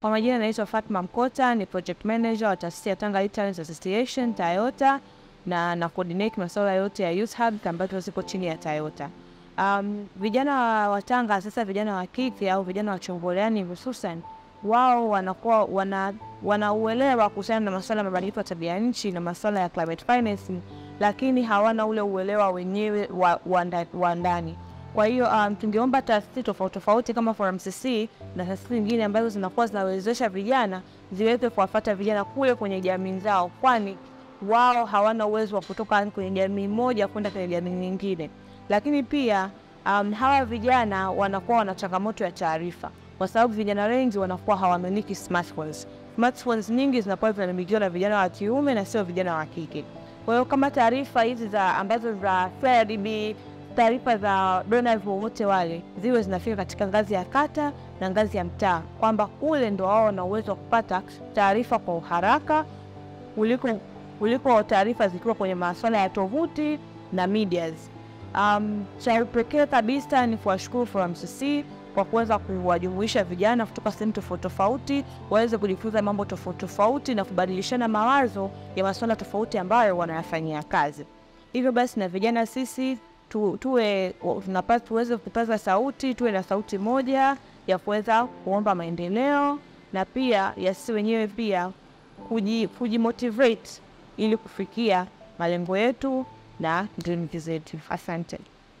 Kwa majina naitwa Fatma Mkota, ni project manager wa taasisi ya Tanga Youth Talent Association Tayota, na na coordinate masuala yote ya youth hub ambayo ziko chini ya Tayota. Um, vijana wa Tanga sasa, vijana wa kike au vijana wa Chongoleani hususan, wao wanakuwa wana wanauelewa kuhusiana na masuala ya mabadiliko ya tabia nchi na masuala ya climate finance, lakini hawana ule uelewa wenyewe wa, wa, wa ndani. Kwa hiyo um, tungeomba taasisi tofauti tofauti kama Forum CC na taasisi nyingine ambazo zinakuwa zinawezesha vijana ziweze kuwafata vijana kule kwenye jamii zao, kwani wao hawana uwezo wa kutoka kwenye jamii moja kwenda kwenye jamii nyingine. Lakini pia um, hawa vijana wanakuwa wana changamoto ya taarifa, kwa sababu vijana wengi wanakuwa hawamiliki smartphones. Smartphones nyingi zinakuwa zinamilikiwa na vijana wa kiume na sio vijana wa kike. Kwa hiyo kama taarifa hizi za ambazo za FAIRDB, taarifa za donors wowote wale ziwe zinafika katika ngazi ya kata na ngazi ya mtaa, kwamba kule ndo wao wana uwezo wa kupata taarifa kwa uharaka kuliko kuliko taarifa zikiwa kwenye maswala ya tovuti na medias. Um, cha upekee kabisa ni kuwashukuru Forum CC kwa kuweza kuwajumuisha vijana kutoka sehemu tofauti tofauti waweze kujifunza mambo tofauti tofauti na kubadilishana mawazo ya masuala tofauti ambayo wanayafanyia kazi. Hivyo basi na vijana sisi tu, tuwe tunapata tuweze kupaza sauti, tuwe na sauti moja ya kuweza kuomba maendeleo na pia ya sisi wenyewe pia kujimotivate kuji, ili kufikia malengo yetu na dreams zetu. Asante.